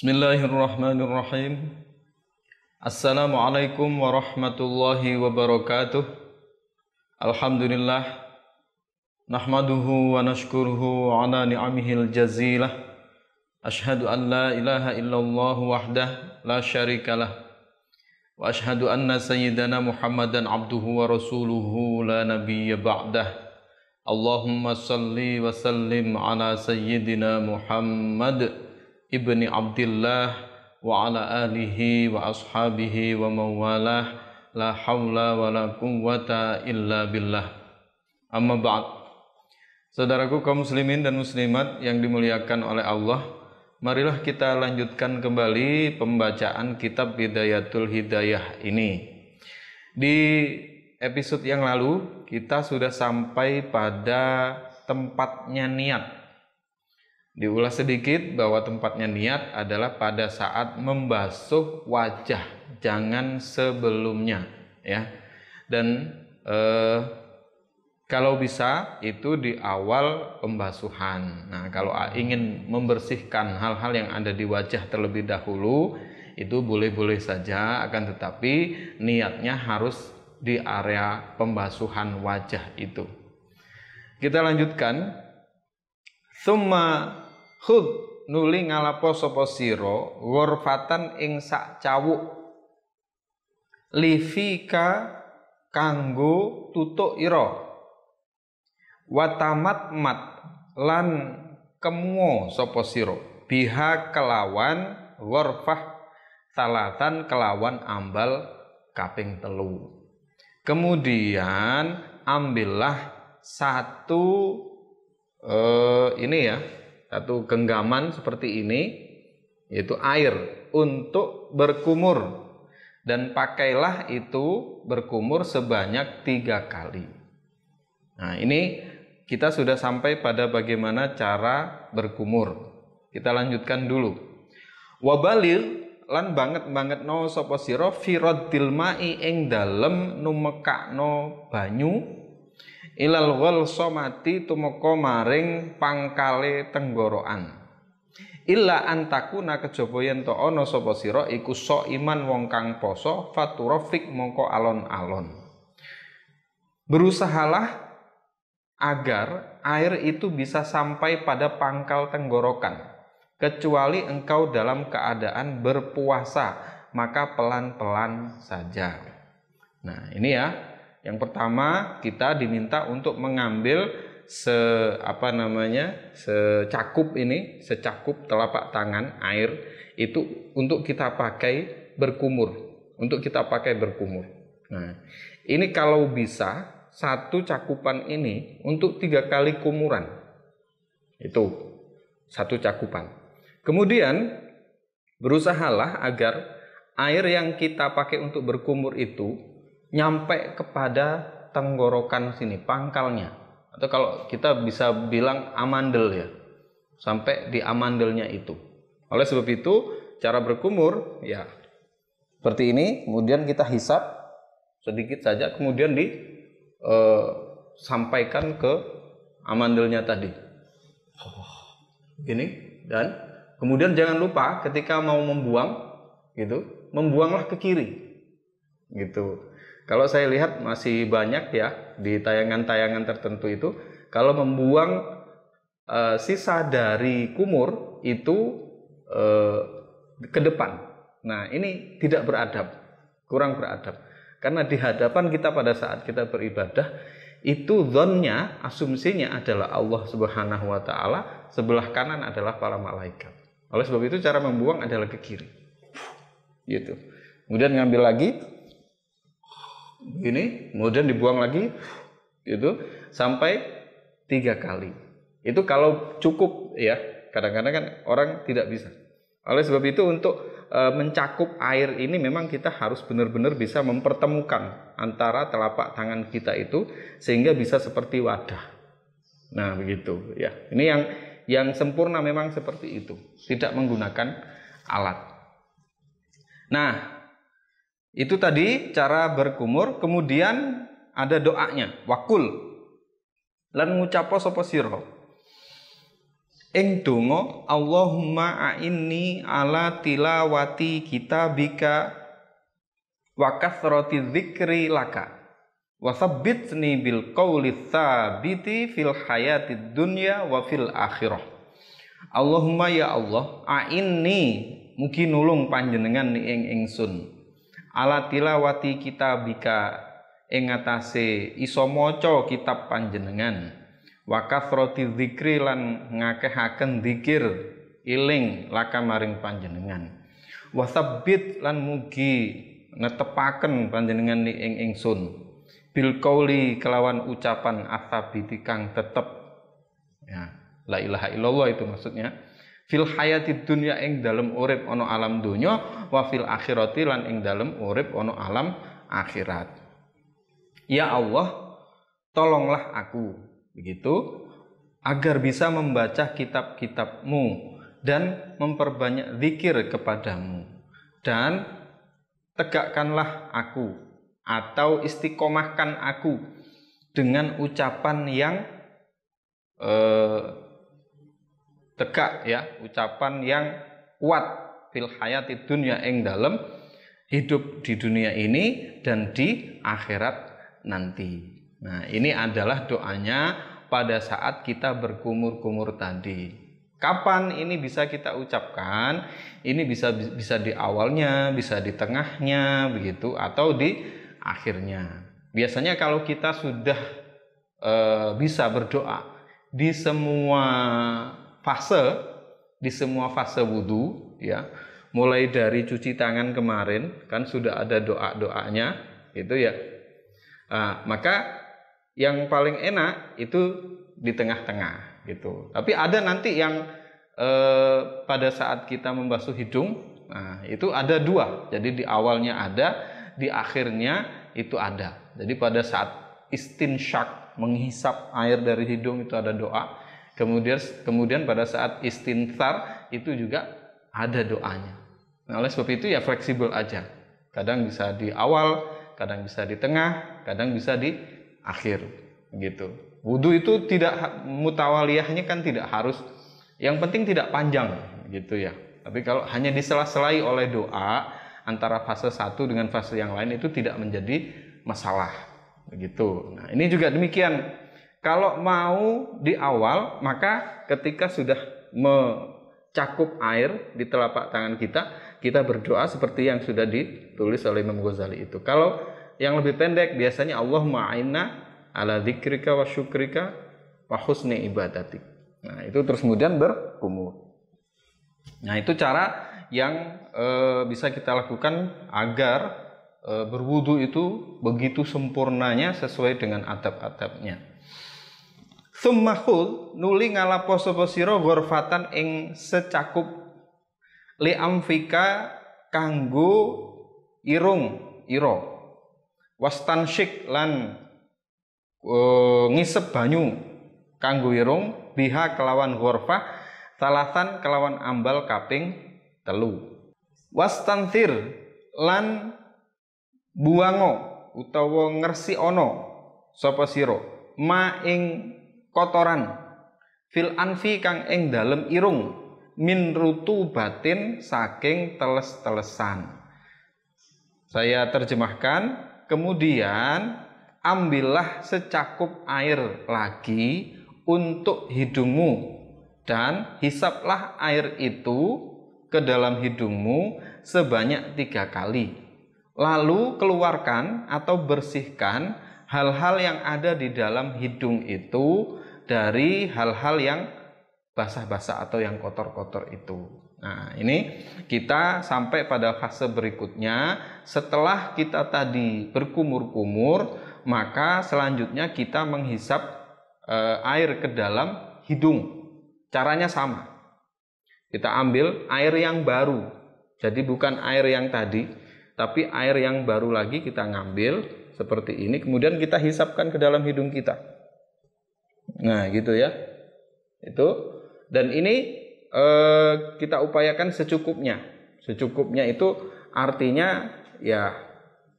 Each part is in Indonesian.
بسم الله الرحمن الرحيم السلام عليكم ورحمة الله وبركاته الحمد لله نحمده ونشكره على نعمه الجزيلة أشهد أن لا إله إلا الله وحده لا شريك له وأشهد أن سيدنا محمدا عبده ورسوله لا نبي بعده اللهم صل وسلم على سيدنا محمد ibni Abdullah wa ala alihi wa ashabihi wa mawalah la hawla wa la quwwata illa billah. Amma ba'd. Saudaraku kaum muslimin dan muslimat yang dimuliakan oleh Allah Marilah kita lanjutkan kembali pembacaan kitab Bidayatul Hidayah ini. Di episode yang lalu kita sudah sampai pada tempatnya niat Diulas sedikit bahwa tempatnya niat adalah pada saat membasuh wajah, jangan sebelumnya ya. Dan eh, kalau bisa itu di awal pembasuhan. Nah, kalau ingin membersihkan hal-hal yang ada di wajah terlebih dahulu itu boleh-boleh saja akan tetapi niatnya harus di area pembasuhan wajah itu. Kita lanjutkan Summa hud nuli ngalapo sapa sira ghurfatan ing sak cawuk. Livika kanggo tutuk ira. Watamat mat lan kemu sapa sira. Biha kelawan ghurfah salatan kelawan ambal kaping telu. Kemudian ambillah satu uh, ini ya satu genggaman seperti ini yaitu air untuk berkumur dan pakailah itu berkumur sebanyak tiga kali. Nah ini kita sudah sampai pada bagaimana cara berkumur. Kita lanjutkan dulu. Wabalil lan banget banget no sopo siro firodil mai ing dalem numekakno banyu ilal wal somati tumeka maring pangkale tenggorokan. Illa antakuna kejaba yen to ana sapa iku so iman wong kang poso faturafik mongko alon-alon. Berusahalah agar air itu bisa sampai pada pangkal tenggorokan kecuali engkau dalam keadaan berpuasa maka pelan-pelan saja. Nah ini ya yang pertama kita diminta untuk mengambil se apa namanya secakup ini secakup telapak tangan air itu untuk kita pakai berkumur. Untuk kita pakai berkumur. Nah ini kalau bisa satu cakupan ini untuk tiga kali kumuran. Itu satu cakupan. Kemudian berusahalah agar air yang kita pakai untuk berkumur itu nyampe kepada tenggorokan sini, pangkalnya. Atau kalau kita bisa bilang amandel ya, sampai di amandelnya itu. Oleh sebab itu, cara berkumur ya seperti ini, kemudian kita hisap sedikit saja, kemudian disampaikan eh, ke amandelnya tadi. Gini dan kemudian jangan lupa ketika mau membuang gitu, membuanglah ke kiri. Gitu. Kalau saya lihat masih banyak ya di tayangan-tayangan tertentu itu kalau membuang e, sisa dari kumur itu e, ke depan. Nah, ini tidak beradab, kurang beradab. Karena di hadapan kita pada saat kita beribadah itu zonnya, asumsinya adalah Allah Subhanahu wa taala, sebelah kanan adalah para malaikat. Oleh sebab itu cara membuang adalah ke kiri. Gitu. Kemudian ngambil lagi ini kemudian dibuang lagi itu sampai tiga kali. Itu kalau cukup ya. Kadang-kadang kan orang tidak bisa. Oleh sebab itu untuk e, mencakup air ini memang kita harus benar-benar bisa mempertemukan antara telapak tangan kita itu sehingga bisa seperti wadah. Nah begitu ya. Ini yang yang sempurna memang seperti itu. Tidak menggunakan alat. Nah itu tadi cara berkumur, kemudian ada doanya, wakul. Lan ngucapo sapa sira. ing donga Allahumma a'inni ala tilawati kitabika wa kathrati dzikri laka wa tsabbitni bil qawli tsabiti fil hayati dunya wa fil akhirah Allahumma ya Allah a'inni mugi nulung panjenengan ing ingsun ala tilawati kitabika ing atase iso maca kitab panjenengan. Wa kathrati dzikri lan ngakehaken dzikir iling laka maring panjenengan. Wa sabbit lan mugi netepaken panjenengan ing ingsun. Bil qauli kelawan ucapan asabiti kang tetep. Ya la ilaha illallah itu maksudnya fil hayati dunya ing dalem urip ana alam donya wa fil akhirati lan ing dalem urip ana alam akhirat. Ya Allah tolonglah aku begitu agar bisa membaca kitab-kitabmu dan memperbanyak zikir kepadamu. Dan tegakkanlah aku atau istiqomahkan aku dengan ucapan yang eh, tegak ya ucapan yang kuat fil hayati dunia ing dalam hidup di dunia ini dan di akhirat nanti Nah, ini adalah doanya pada saat kita berkumur-kumur tadi. Kapan ini bisa kita ucapkan? Ini bisa bisa di awalnya, bisa di tengahnya, begitu, atau di akhirnya. Biasanya kalau kita sudah e, bisa berdoa di semua fase, di semua fase wudhu, ya, mulai dari cuci tangan kemarin kan sudah ada doa doanya, gitu ya. Nah, maka yang paling enak itu di tengah-tengah gitu. Tapi ada nanti yang eh, pada saat kita membasuh hidung, nah itu ada dua. Jadi di awalnya ada, di akhirnya itu ada. Jadi pada saat istinsyak menghisap air dari hidung itu ada doa. Kemudian kemudian pada saat istinthar itu juga ada doanya. Nah, oleh sebab itu ya fleksibel aja. Kadang bisa di awal, kadang bisa di tengah, kadang bisa di akhir gitu. Wudhu itu tidak mutawaliyahnya kan tidak harus yang penting tidak panjang gitu ya. Tapi kalau hanya disela-selai oleh doa antara fase satu dengan fase yang lain itu tidak menjadi masalah begitu. Nah, ini juga demikian. Kalau mau di awal, maka ketika sudah mencakup air di telapak tangan kita, kita berdoa seperti yang sudah ditulis oleh Imam Ghazali itu. Kalau yang lebih pendek biasanya Allah ma'inna ala dzikrika wa syukrika wa husni ibadatik. Nah, itu terus kemudian berkumur. Nah, itu cara yang e, bisa kita lakukan agar e, berwudu itu begitu sempurnanya sesuai dengan adab-adabnya. Summahul nuli ngalapo sapa sira ghurfatan ing secakup. Li amfika kanggo irung ira wastansyik lan uh, ngisep banyu kanggo irung biha kelawan ghurfah talasan kelawan ambal kaping telu. Wastantir lan buango utawa ngersi ono sapa sira? Ma ing kotoran. Fil anfi kang ing dalem irung. Min rutu batin saking teles-telesan. Saya terjemahkan. Kemudian ambillah secakup air lagi untuk hidungmu. Dan hisaplah air itu ke dalam hidungmu sebanyak tiga kali. Lalu keluarkan atau bersihkan hal-hal yang ada di dalam hidung itu dari hal-hal yang basah-basah atau yang kotor-kotor itu. Nah, ini kita sampai pada fase berikutnya. Setelah kita tadi berkumur-kumur, maka selanjutnya kita menghisap e, air ke dalam hidung. Caranya sama. Kita ambil air yang baru. Jadi bukan air yang tadi, tapi air yang baru lagi kita ngambil seperti ini, kemudian kita hisapkan ke dalam hidung kita. Nah, gitu ya. Itu dan ini eh, kita upayakan secukupnya. Secukupnya itu artinya ya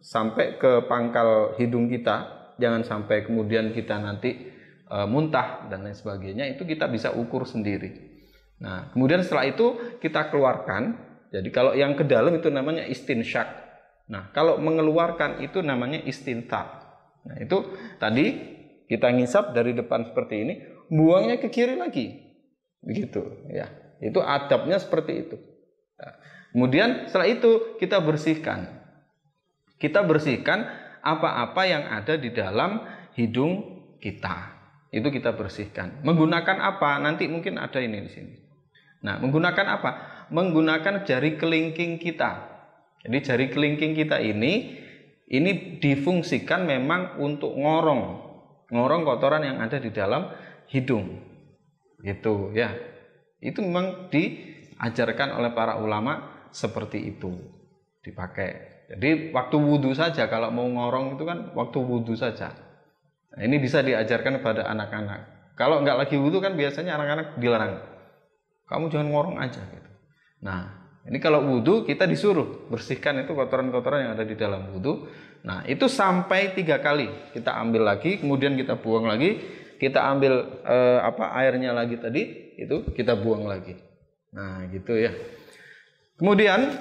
sampai ke pangkal hidung kita, jangan sampai kemudian kita nanti eh, muntah dan lain sebagainya itu kita bisa ukur sendiri. Nah, kemudian setelah itu kita keluarkan. Jadi kalau yang ke dalam itu namanya istinsyak. Nah, kalau mengeluarkan itu namanya istintar. Nah, itu tadi kita ngisap dari depan seperti ini, buangnya ke kiri lagi. Begitu, ya. Itu adabnya seperti itu. Nah, kemudian setelah itu kita bersihkan. Kita bersihkan apa-apa yang ada di dalam hidung kita. Itu kita bersihkan. Menggunakan apa? Nanti mungkin ada ini di sini. Nah, menggunakan apa? Menggunakan jari kelingking kita. Jadi jari kelingking kita ini ini difungsikan memang untuk ngorong ngorong kotoran yang ada di dalam hidung. Gitu ya. Itu memang diajarkan oleh para ulama seperti itu dipakai. Jadi waktu wudhu saja kalau mau ngorong itu kan waktu wudhu saja. Nah, ini bisa diajarkan kepada anak-anak. Kalau nggak lagi wudhu kan biasanya anak-anak dilarang. Kamu jangan ngorong aja gitu. Nah, ini kalau wudhu kita disuruh bersihkan itu kotoran-kotoran yang ada di dalam wudhu Nah, itu sampai tiga kali kita ambil lagi, kemudian kita buang lagi, kita ambil eh, apa airnya lagi tadi, itu kita buang lagi. Nah, gitu ya. Kemudian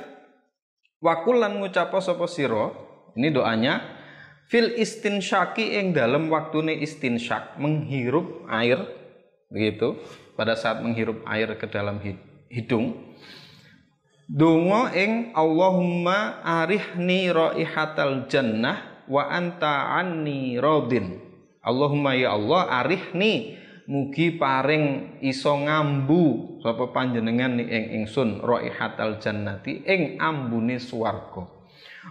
wakulan ngucapo sopo siro, ini doanya fil istinsyaki yang dalam waktune istinsyak menghirup air begitu pada saat menghirup air ke dalam hidung Donga ing Allahumma arihni raihatal jannah wa anta anni radin. Allahumma ya Allah arihni mugi paring iso ngambu sapa panjenengan ing ingsun raihatal jannati ing ambune swarga.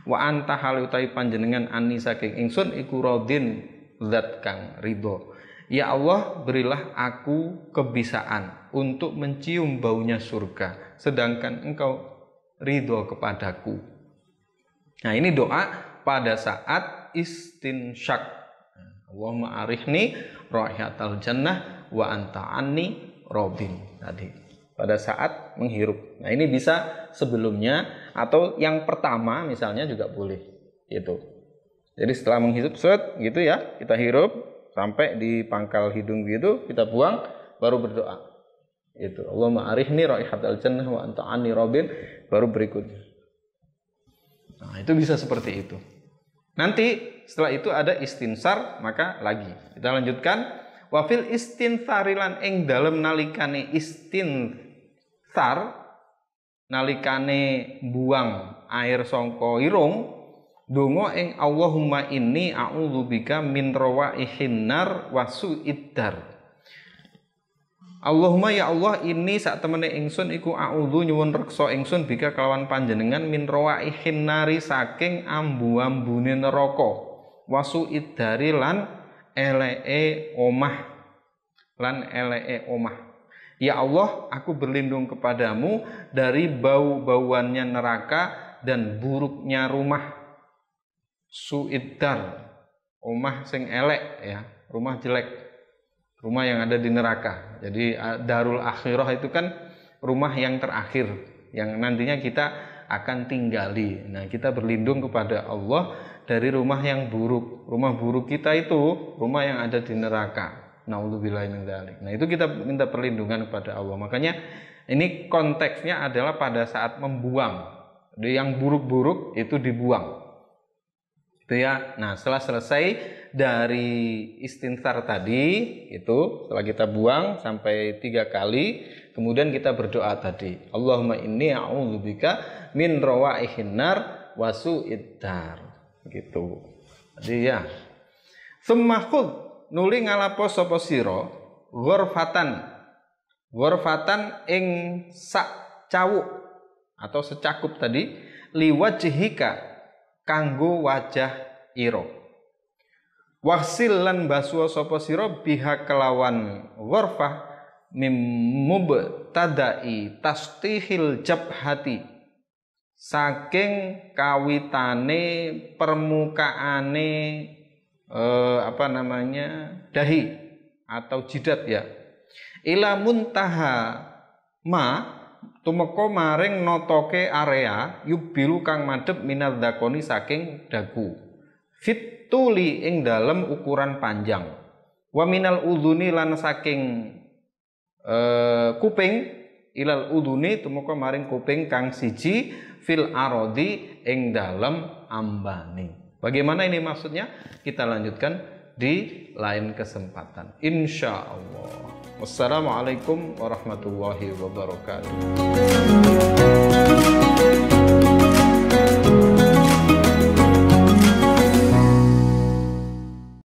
Wa anta halutai panjenengan ani saking ingsun iku radin zat kang ridho. Ya Allah, berilah aku kebisaan untuk mencium baunya surga, sedangkan engkau ridho kepadaku. Nah ini doa pada saat istinsyak. Allahumma arihni rahiyatal jannah wa anta anni robin tadi pada saat menghirup. Nah ini bisa sebelumnya atau yang pertama misalnya juga boleh itu. Jadi setelah menghirup set gitu ya kita hirup sampai di pangkal hidung gitu kita buang baru berdoa. Itu Allah ma'arihni raihatal jannah wa anta anni robin baru berikutnya. Nah itu bisa seperti itu. Nanti setelah itu ada istinsar maka lagi. Kita lanjutkan. Wafil istinsarilan eng dalam nalikane istinsar nalikane buang air songko irung Dongo ing Allahumma inni a'udzubika min rawaihin nar wa su'iddar. Allahumma ya Allah ini saat temene ingsun iku a'udzu nyuwun reksa ingsun bika kelawan panjenengan min rawaihin nari saking ambu-ambune neraka wa su'iddari lan elee omah lan elee omah. Ya Allah, aku berlindung kepadamu dari bau-bauannya neraka dan buruknya rumah suiddar rumah sing elek ya. Rumah jelek. Rumah yang ada di neraka. Jadi darul akhirah itu kan rumah yang terakhir yang nantinya kita akan tinggali. Nah kita berlindung kepada Allah dari rumah yang buruk. Rumah buruk kita itu rumah yang ada di neraka. Nah itu kita minta perlindungan kepada Allah. Makanya ini konteksnya adalah pada saat membuang. Yang buruk-buruk itu dibuang itu ya. Nah, setelah selesai dari istinsar tadi itu setelah kita buang sampai tiga kali, kemudian kita berdoa tadi. Allahumma inni a'udzubika min rawaihin nar wa su'iddar. Gitu. Jadi ya. Semakhud nuli ngalapo sapa sira ghurfatan. Ghurfatan ing sak cawuk atau secakup tadi liwajhika kanggo wajah ira. Waksil lan baswa sapa sira biha kelawan ghurfah mim tadai tastihil jabhati. Saking kawitane permukaane eh, apa namanya dahi atau jidat ya. Ila muntaha ma tumeka maring notoke area yubilu kang madhep minat dakoni saking dagu fituli ing dalem ukuran panjang wa minal udhuni lan saking uh, kuping ilal uduni tumeka maring kuping kang siji fil arodi ing dalem ambani. Bagaimana ini maksudnya? Kita lanjutkan di lain kesempatan. Insya Allah. Wassalamualaikum warahmatullahi wabarakatuh.